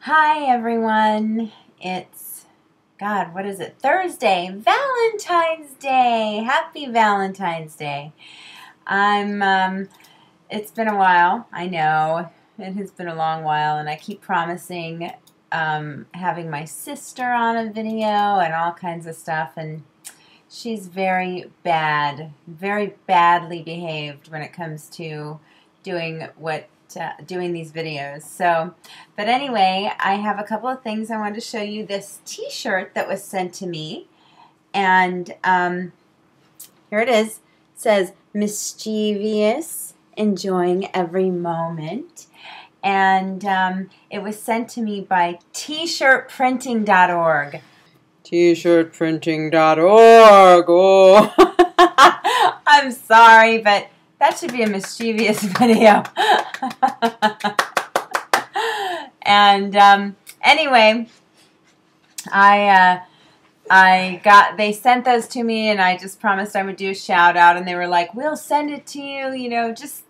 Hi everyone. It's God, what is it? Thursday, Valentine's Day. Happy Valentine's Day. I'm um it's been a while. I know. It has been a long while and I keep promising um, having my sister on a video and all kinds of stuff and she's very bad, very badly behaved when it comes to doing what uh, doing these videos. So, but anyway, I have a couple of things I wanted to show you. This T-shirt that was sent to me, and um, here it is. It says Ms. Cheevious, enjoying every moment. And um, it was sent to me by teeshirtprinting.org. Teeshirtprinting.org. Oh. I'm sorry, but that should be a Ms. Cheevious video. and um, anyway, I uh, I got they sent those to me, and I just promised I would do a shout out, and they were like, "We'll send it to you. You know, just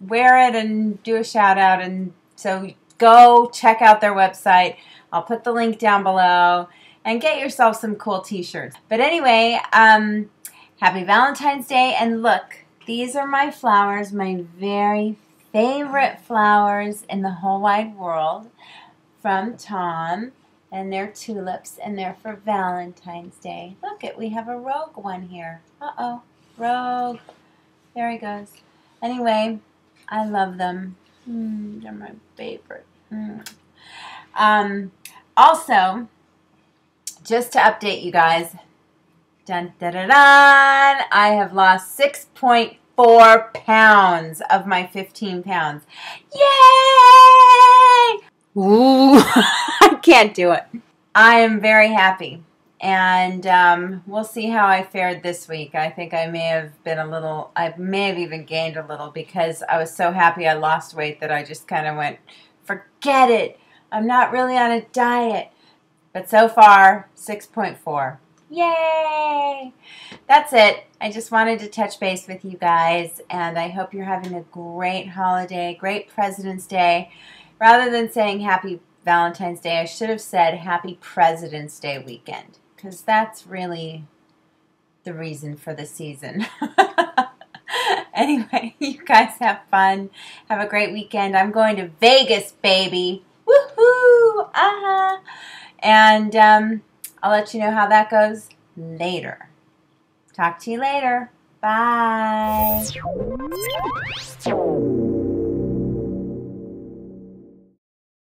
wear it and do a shout out." And so go check out their website. I'll put the link down below and get yourself some cool t-shirts. But anyway, um, happy Valentine's Day, and look. These are my flowers, my very favorite flowers in the whole wide world from Tom. And they're tulips, and they're for Valentine's Day. Look it, we have a rogue one here. Uh-oh, rogue. There he goes. Anyway, I love them. Mm, they're my favorite. Mm. Um, also, just to update you guys, Dun, dun, dun, dun. I have lost 6.4 pounds of my 15 pounds. Yay! Ooh, I can't do it. I am very happy. And um, we'll see how I fared this week. I think I may have been a little, I may have even gained a little because I was so happy I lost weight that I just kind of went, forget it. I'm not really on a diet. But so far, 6.4. Yay! That's it. I just wanted to touch base with you guys, and I hope you're having a great holiday, great President's Day. Rather than saying Happy Valentine's Day, I should have said Happy President's Day weekend, because that's really the reason for the season. anyway, you guys have fun. Have a great weekend. I'm going to Vegas, baby. Woohoo! Uh-huh. And, um, I'll let you know how that goes later. Talk to you later. Bye.